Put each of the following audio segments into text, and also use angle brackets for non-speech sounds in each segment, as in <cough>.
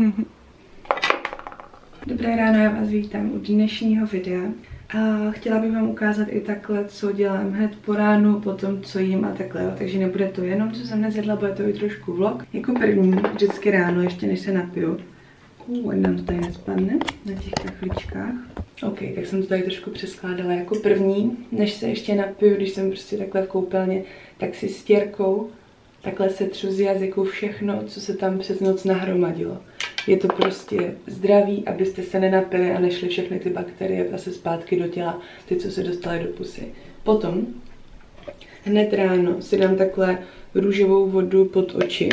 <laughs> Dobré ráno, já vás vítám u dnešního videa. A chtěla bych vám ukázat i takhle, co dělám hned po ránu, potom co jím a takhle, jo. takže nebude to jenom, co jsem dnes jedla, bude to i trošku vlog. Jako první, vždycky ráno, ještě než se napiju. Uh, nám to tady nespadne na těch kachličkách. OK, tak jsem to tady trošku přeskládala jako první, než se ještě napiju, když jsem prostě takhle v koupelně, tak si stěrkou takhle se třu z jazyku všechno, co se tam přes noc nahromadilo. Je to prostě zdraví, abyste se nenapili a nešli všechny ty bakterie zase zpátky do těla, ty, co se dostaly do pusy. Potom hned ráno si dám takhle růžovou vodu pod oči,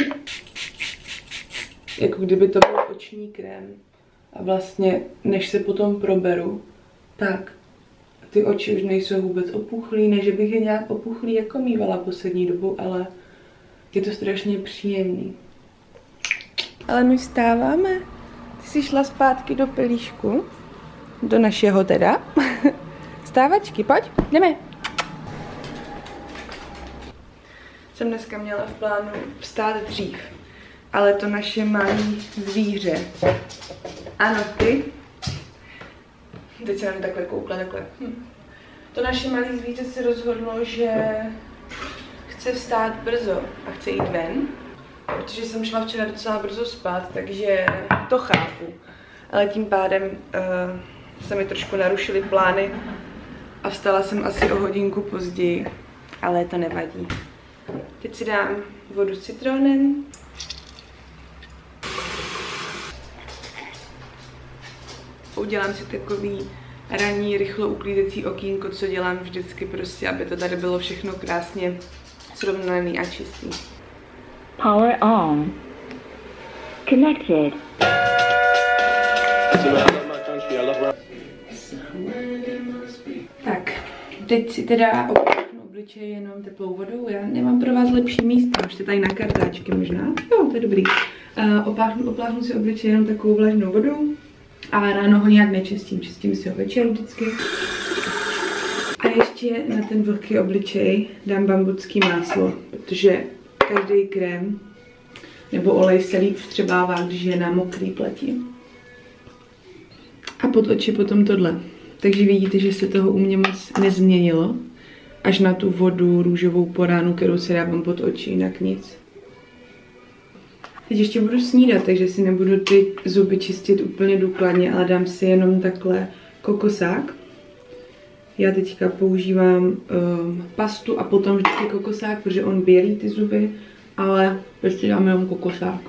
jako kdyby to byl oční krém. A vlastně, než se potom proberu, tak ty oči už nejsou vůbec opuchlý, ne že bych je nějak opuchlý jako mývala poslední dobu, ale je to strašně příjemný. Ale my vstáváme. Ty jsi šla zpátky do pelíšku. Do našeho teda. <laughs> Stávačky, pojď, jdeme. Jsem dneska měla v plánu vstát dřív, ale to naše malé zvíře. Ano, ty. Teď se na mě takhle koukla, takhle. Hm. To naše malé zvíře se rozhodlo, že chce vstát brzo a chce jít ven, protože jsem šla včera docela brzo spát, takže to chápu. Ale tím pádem uh, se mi trošku narušily plány a vstala jsem asi o hodinku později, ale to nevadí. Teď si dám vodu s citronem. Udělám si takový ranní, rychlo uklízecí okýnko, co dělám vždycky prostě, aby to tady bylo všechno krásně srovnaný a čistý. Power on. Connected. Tak, teď si teda opláchnu obličej jenom teplou vodou. Já nemám pro vás lepší místo, už tady na kartáčky možná. Jo, to je dobrý. Uh, opláchnu, opláchnu si obličej jenom takovou vlažnou vodou. A ráno ho nějak nečistím, čistím si ho večer vždycky. A ještě na ten vlhký obličej dám bambucký máslo, protože každý krém nebo olej se líp vtřebává, když je na mokrý pleti. A pod oči potom tohle. Takže vidíte, že se toho u mě moc nezměnilo. Až na tu vodu růžovou poránu, kterou si dávám pod oči, jinak nic. Teď ještě budu snídat, takže si nebudu ty zuby čistit úplně důkladně, ale dám si jenom takhle kokosák. Já teďka používám um, pastu a potom vždycky kokosák, protože on bělí ty zuby, ale prostě dám jenom kokosák.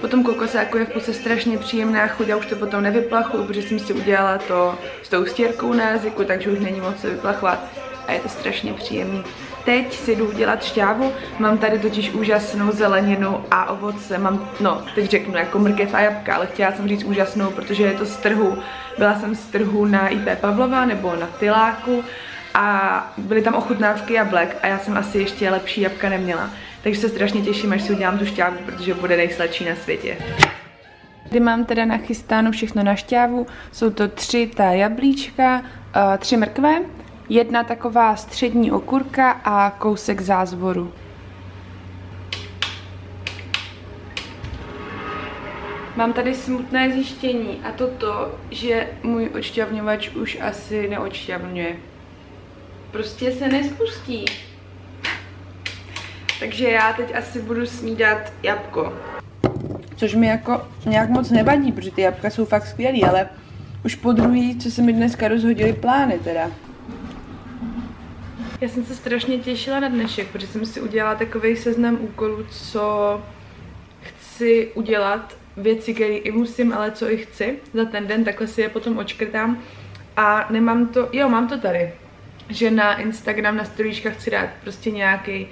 Potom kokosáku je v podstatě strašně příjemná chuť, já už to potom nevyplachuju, protože jsem si udělala to s tou stěrkou na jazyku, takže už není moc se vyplachovat a je to strašně příjemný. Teď si jdu udělat šťávu, mám tady totiž úžasnou zeleninu a ovoce, mám, no, teď řeknu jako mrkev a jabka, ale chtěla jsem říct úžasnou, protože je to z trhu. Byla jsem z trhu na IP Pavlova nebo na Tyláku a byly tam ochutnávky jablek a já jsem asi ještě lepší jabka neměla. Takže se strašně těším, až si udělám tu šťávu, protože bude nejsladší na světě. Kdy mám teda nachystáno všechno na šťávu, jsou to tři ta jablíčka, uh, tři mrkve, jedna taková střední okurka a kousek zázvoru. Mám tady smutné zjištění a to to, že můj odšťavňovač už asi neodšťavňuje. Prostě se nespustí. <laughs> Takže já teď asi budu snídat jabko. Což mi jako nějak moc nevadí, protože ty jabka jsou fakt skvělý, ale už po druhý, co se mi dneska rozhodili plány teda. Já jsem se strašně těšila na dnešek, protože jsem si udělala takový seznam úkolů, co chci udělat, věci, které i musím, ale co i chci za ten den, takhle si je potom očkrtám. A nemám to, jo, mám to tady, že na Instagram, na storíčkách chci dát prostě nějaký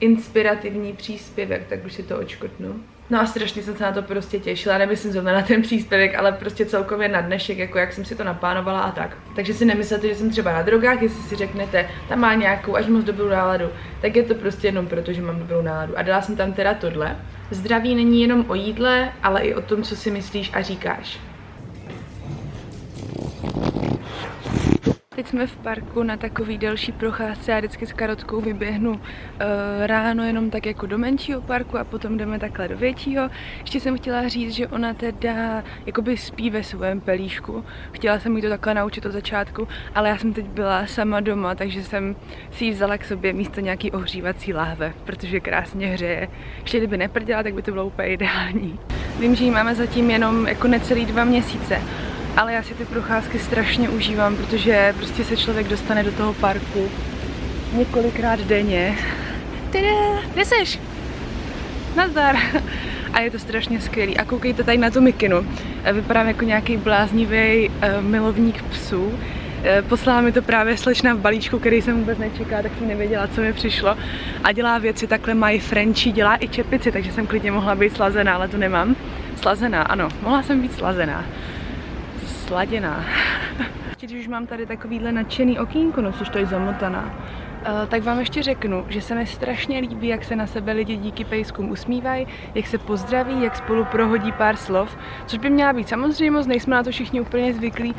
inspirativní příspěvek, tak už si to očkrtnu. No a strašně jsem se na to prostě těšila, nemyslím zrovna na ten příspěvek, ale prostě celkově na dnešek, jako jak jsem si to naplánovala a tak. Takže si nemyslete, že jsem třeba na drogách, jestli si řeknete, tam má nějakou až moc dobrou náladu, tak je to prostě jenom proto, že mám dobrou náladu. A dala jsem tam teda tohle. Zdraví není jenom o jídle, ale i o tom, co si myslíš a říkáš. Teď jsme v parku na takový delší procházce. Já vždycky s Karotkou vyběhnu uh, ráno jenom tak jako do menšího parku a potom jdeme takhle do většího. Ještě jsem chtěla říct, že ona teda jakoby spí ve svém pelíšku. Chtěla jsem jí to takhle naučit od začátku, ale já jsem teď byla sama doma, takže jsem si ji vzala k sobě místo nějaký ohřívací láhve, protože krásně hřeje. Ještě kdyby neprděla, tak by to bylo úplně ideální. Vím, že ji máme zatím jenom jako necelý dva měsíce, ale já si ty procházky strašně užívám, protože prostě se člověk dostane do toho parku několikrát denně. Tada, kde seš? Nazdar. A je to strašně skvělý. A koukejte tady na tu mikinu. Vypadám jako nějaký bláznivý uh, milovník psů. Eh, poslala mi to právě slečna v balíčku, který jsem vůbec nečekala, tak jsem nevěděla, co mi přišlo. A dělá věci takhle mají Frenchy, dělá i čepici, takže jsem klidně mohla být slazená, ale tu nemám. Slazená, ano, mohla jsem být slazená sladěná. Když už mám tady takovýhle nadšený okýnko, no což to je zamotaná, Uh, tak vám ještě řeknu, že se mi strašně líbí, jak se na sebe lidi díky pejskům usmívají, jak se pozdraví, jak spolu prohodí pár slov, což by měla být samozřejmost, nejsme na to všichni úplně zvyklí,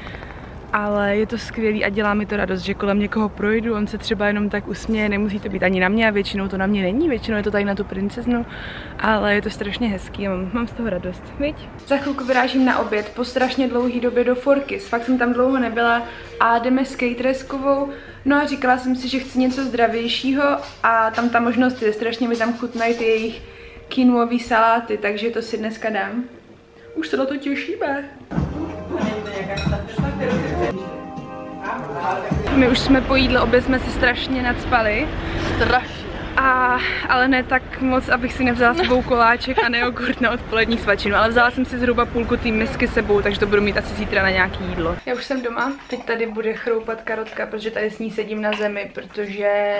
ale je to skvělý a dělá mi to radost, že kolem někoho projdu, on se třeba jenom tak usměje, nemusí to být ani na mě a většinou to na mě není, většinou je to tady na tu princeznu, ale je to strašně hezký a mám, mám z toho radost, viď? Za chvilku vyrážím na oběd po strašně dlouhý době do Forkys, fakt jsem tam dlouho nebyla a jdeme s Catereskovou, no a říkala jsem si, že chci něco zdravějšího a tam ta možnost je, strašně mi tam chutnají ty jejich kinuový saláty, takže to si dneska dám. Už se na to těšíme. My už jsme po jídle, obě jsme se strašně nadspali. Strašně. A, ale ne tak moc, abych si nevzala sebou koláček a neogurt na odpolední svačinu, ale vzala jsem si zhruba půlku té misky sebou, takže to budu mít asi zítra na nějaký jídlo. Já už jsem doma, teď tady bude chroupat karotka, protože tady s ní sedím na zemi, protože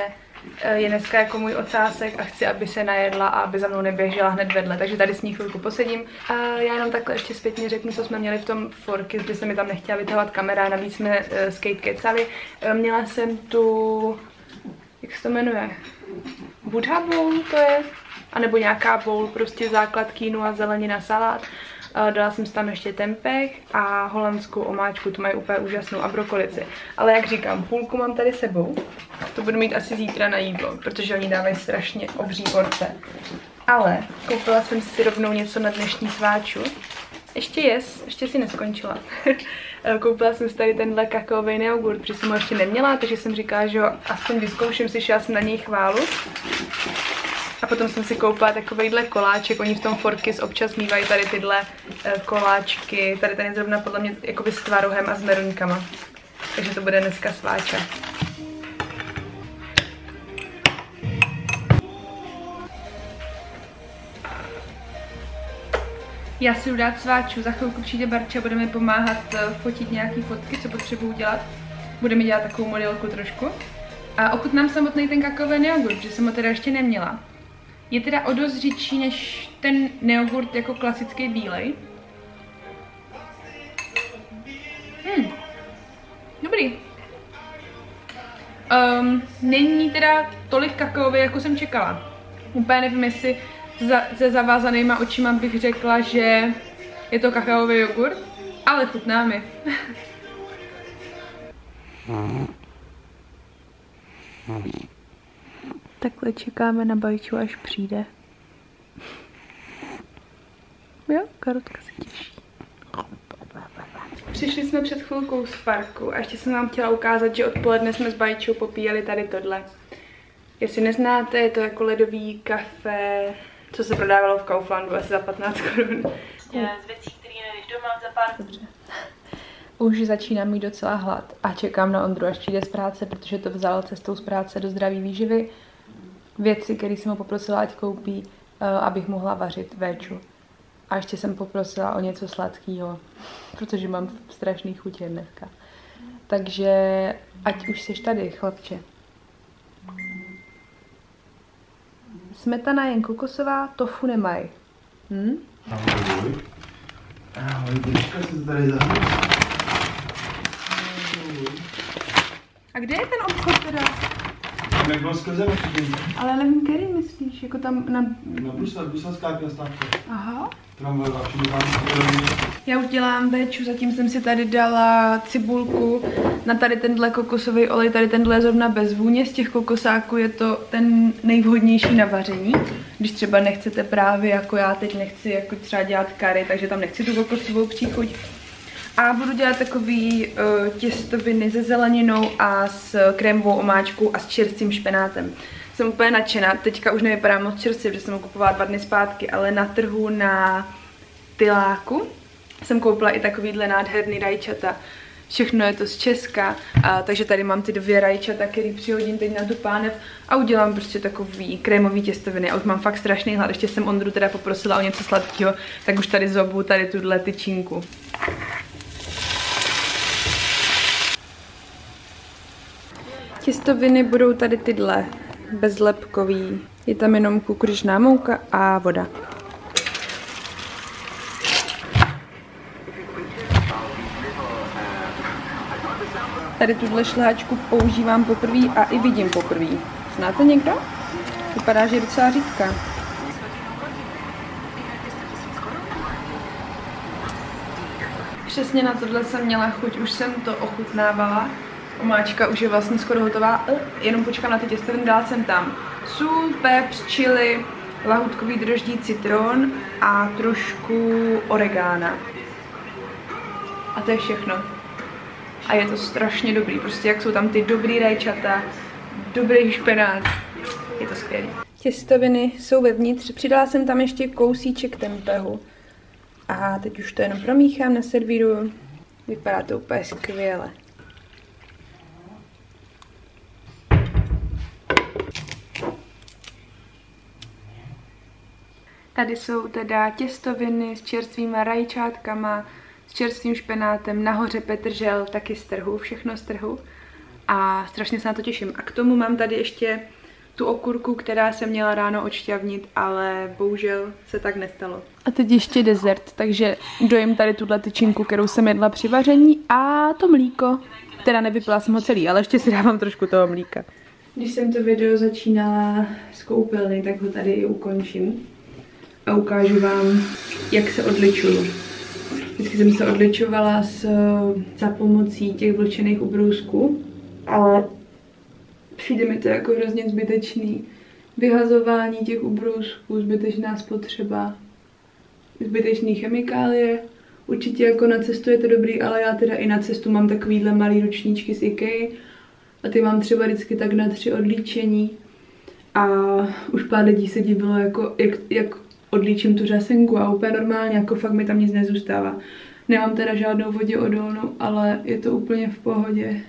je dneska jako můj ocásek a chci, aby se najedla a aby za mnou neběžela hned vedle, takže tady s ní chvilku posedím. A já jenom takhle ještě zpětně řeknu, co jsme měli v tom forky, kde se mi tam nechtěla vytahovat kamera, navíc jsme uh, skate kecali. Uh, měla jsem tu, jak se to jmenuje, Buddha bowl to je, anebo nějaká bowl, prostě základ kínu a zelenina salát. Dala jsem tam ještě tempeh a holandskou omáčku, tu mají úplně úžasnou a brokolici. Ale jak říkám, půlku mám tady sebou, to budu mít asi zítra na jídlo, protože oni dávají strašně obří porce. Ale koupila jsem si rovnou něco na dnešní sváču. Ještě jest, ještě si neskončila. <laughs> koupila jsem si tady tenhle kakaový neogurt, protože jsem ho ještě neměla, takže jsem říkala, že ho aspoň vyzkouším, slyšela jsem na něj chválu. A potom jsem si koupila takovejhle koláček, oni v tom Forkys občas mývají tady tyhle uh, koláčky, tady ten je zrovna podle mě jakoby s tvarohem a s meruňkama. Takže to bude dneska sváča. Já si jdu dát sváču, za chvilku přijde Barča, bude mi pomáhat uh, fotit nějaký fotky, co potřebuju dělat. Bude mi dělat takovou modelku trošku. A ochutnám samotný ten kakaový neogurt, protože jsem ho teda ještě neměla. Je teda o dost řidší než ten neogurt jako klasický bílej. Hmm. Dobrý. Um, není teda tolik kakaový, jako jsem čekala. Úplně nevím, jestli za, se zavázanýma očima bych řekla, že je to kakaový jogurt, ale chutná mi. <laughs> Takhle čekáme na Bajču, až přijde. Jo, karotka se těší. Přišli jsme před chvilkou z parku a ještě jsem vám chtěla ukázat, že odpoledne jsme s Bajčou popíjeli tady tohle. Jestli neznáte, je to jako ledový kafe, co se prodávalo v Kauflandu asi za 15 korun. Z věcí, které nevíš doma za pár. Dobře. Už začínám mít docela hlad a čekám na Ondru, až přijde z práce, protože to vzal cestou z práce do zdraví výživy věci, které jsem ho poprosila, ať koupí, uh, abych mohla vařit véču. A ještě jsem poprosila o něco sladkého, protože mám strašný chutě dneska. Takže ať už jsi tady, chlapče. Smetana jen kokosová, tofu nemají. Hm? Ahoj. Ahoj, teďka se tady A kde je ten obchod teda? Jak Ale nevím, který myslíš, jako tam na... Na Brusel, bruselská zastávka. Aha. Tramvaj a všude tam Já už dělám véču, zatím jsem si tady dala cibulku na tady tenhle kokosový olej, tady tenhle je zrovna bez vůně, z těch kokosáků je to ten nejvhodnější na vaření, když třeba nechcete právě jako já teď nechci jako třeba dělat kary, takže tam nechci tu kokosovou příchuť. A budu dělat takový uh, těstoviny se zeleninou a s krémovou omáčkou a s čerstvým špenátem. Jsem úplně nadšená, teďka už nevypadá moc čerstvě, protože jsem ho kupovala dva dny zpátky, ale na trhu na Tyláku jsem koupila i takovýhle nádherný rajčata. Všechno je to z Česka, a, takže tady mám ty dvě rajčata, který přihodím teď na tu pánev a udělám prostě takový krémový těstoviny. A už mám fakt strašný hlad, ještě jsem Ondru teda poprosila o něco sladkého, tak už tady zobu tady tuhle tyčinku. Těstoviny budou tady tyhle bezlepkový. Je tam jenom kukuřičná mouka a voda. Tady tuhle šlehačku používám poprvé a i vidím poprvé. Znáte někdo? Vypadá, že je docela řídká. Přesně na tohle jsem měla chuť, už jsem to ochutnávala. Omáčka už je vlastně skoro hotová, jenom počkám na ty těstoviny, dala jsem tam sůl, pepř, chili, lahutkový droždí citron a trošku oregána. A to je všechno. A je to strašně dobrý, prostě jak jsou tam ty dobrý rajčata, dobrý špenát, je to skvělé. Těstoviny jsou vevnitř, přidala jsem tam ještě kousíček tempehu. A teď už to jenom promíchám, naservíruju. Vypadá to úplně skvěle. Tady jsou teda těstoviny s čerstvýma rajčátkama, s čerstvým špenátem, nahoře petržel, taky z trhu, všechno z trhu. A strašně se na to těším. A k tomu mám tady ještě tu okurku, která se měla ráno odšťavnit, ale bohužel se tak nestalo. A teď ještě dezert, takže dojím tady tuhle tyčinku, kterou jsem jedla při vaření a to mlíko. Teda nevypila jsem ho celý, ale ještě si dávám trošku toho mlíka. Když jsem to video začínala z koupelny, tak ho tady i ukončím a ukážu vám, jak se odličuju. Vždycky jsem se odličovala s, za pomocí těch vlčených ubrousků, ale přijde mi to jako hrozně zbytečný. Vyhazování těch ubrousků, zbytečná spotřeba, zbytečný chemikálie. Určitě jako na cestu je to dobrý, ale já teda i na cestu mám takovýhle malý ručníčky z IKEA a ty mám třeba vždycky tak na tři odlíčení. A už pár lidí se divilo, jako, jak, jak odlíčím tu řasenku a úplně normálně, jako fakt mi tam nic nezůstává. Nemám teda žádnou vodě odolnou, ale je to úplně v pohodě.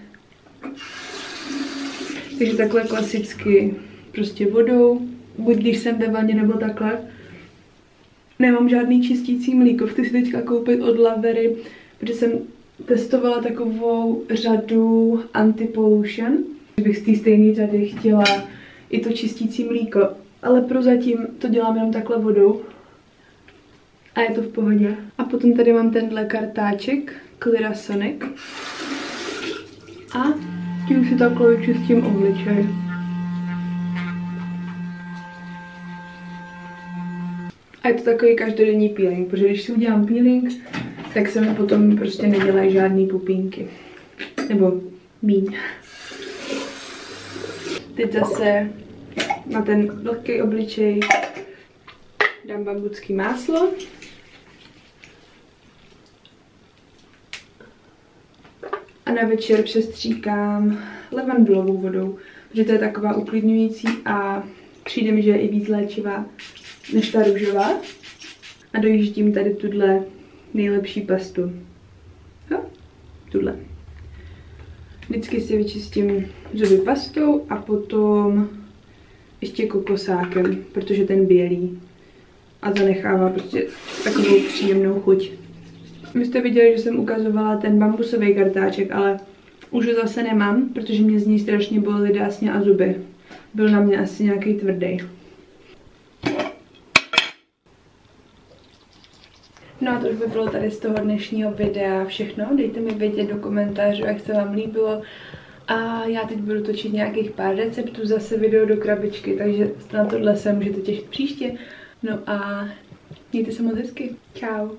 Takže takhle klasicky prostě vodou, buď když jsem ve vaně nebo takhle. Nemám žádný čistící mlíko, chci si teďka koupit od Lavery, protože jsem testovala takovou řadu anti-pollution. Bych z té stejné řady chtěla i to čistící mlíko, ale prozatím to dělám jenom takhle vodou. A je to v pohodě. A potom tady mám tenhle kartáček, Clearasonic. A tím si takhle vyčistím obličej. A je to takový každodenní peeling, protože když si udělám peeling, tak se mi potom prostě nedělají žádný pupínky. Nebo míň. Teď zase na ten vlhký obličej dám bambucký máslo. A na večer přestříkám levandulovou vodou, protože to je taková uklidňující a přijde mi, že je i víc léčivá než ta růžová. A dojíždím tady tuhle nejlepší pastu. Jo, tuhle. Vždycky si vyčistím zuby pastou a potom ještě kokosákem, protože ten bělý a zanechává prostě takovou příjemnou chuť. Vy jste viděli, že jsem ukazovala ten bambusový kartáček, ale už ho zase nemám, protože mě z ní strašně bolely dásně a zuby. Byl na mě asi nějaký tvrdý. No a to už by bylo tady z toho dnešního videa všechno. Dejte mi vědět do komentářů, jak se vám líbilo. A já teď budu točit nějakých pár receptů, zase video do krabičky, takže na tohle se můžete těšit příště. No a mějte se moc hezky. Ciao.